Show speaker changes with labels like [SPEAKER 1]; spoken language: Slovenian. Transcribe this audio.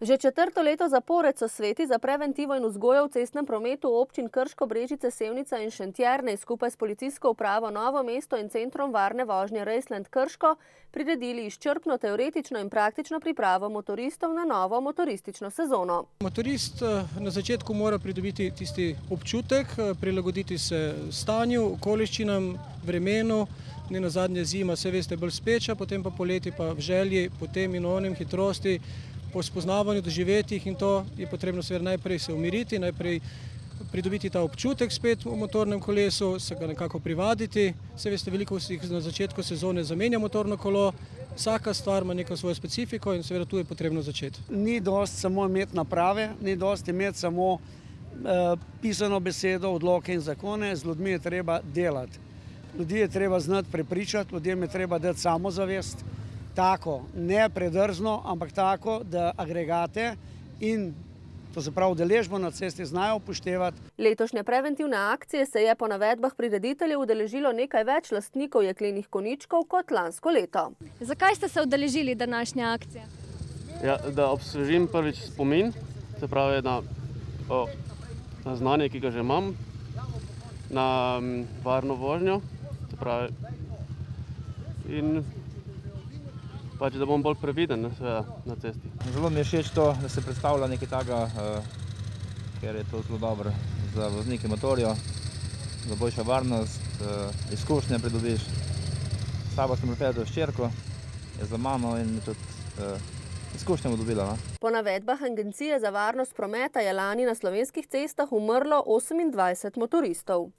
[SPEAKER 1] Že četrto leto zapored so sveti za preventivo in vzgojo v cestnem prometu občin Krško, Brežice, Sevnica in Šentjerne skupaj s policijsko upravo Novo mesto in centrom varne vožnje Raceland Krško priredili izčrpno teoretično in praktično pripravo motoristov na novo motoristično sezono.
[SPEAKER 2] Motorist eh, na začetku mora pridobiti tisti občutek, eh, prilagoditi se stanju, okoliščinam, vremenu, ne na zadnje zima, se veste, bolj speča, potem pa poleti pa v želji, potem in onem hitrosti, po spoznavanju doživetih in to je potrebno seveda najprej se umiriti, najprej pridobiti ta občutek spet v motornem kolesu, se ga nekako privaditi. Se veste, veliko si na začetku sezone zamenja motorno kolo, vsaka stvar ima neko svojo specifiko in seveda tu je potrebno začeti.
[SPEAKER 3] Ni dost samo imeti naprave, ni dost imeti samo eh, pisano besedo, odloke in zakone, z ljudmi je treba delati. Ljudi je treba znati prepričati, ljudem je treba dati samozavest, tako, ne predrzno, ampak tako, da agregate in to se pravi deležbo na cesti znajo upoštevati.
[SPEAKER 1] Letošnje preventivne akcije se je po navedbah prirediteljev udeležilo nekaj več lastnikov jeklenih koničkov kot lansko leto.
[SPEAKER 4] Zakaj ste se udeležili današnje akcije?
[SPEAKER 5] Ja, da obsvežim prvič spomin, se pravi na, o, na znanje, ki ga že imam, na m, varno vožnjo, se pravi, in pač, da bom bolj previden ne, seveda, na cesti.
[SPEAKER 6] Zelo mi je všeč to, da se predstavlja nekaj takega, uh, ker je to zelo dobro za voznike motorja, za boljša varnost, uh, izkušnje pridobiš. Sabo sem pripeljal ščerko, je za mano in tudi uh, izkušnje bo dobila. No?
[SPEAKER 1] Po navedbah Agencije za varnost prometa je lani na slovenskih cestah umrlo 28 motoristov.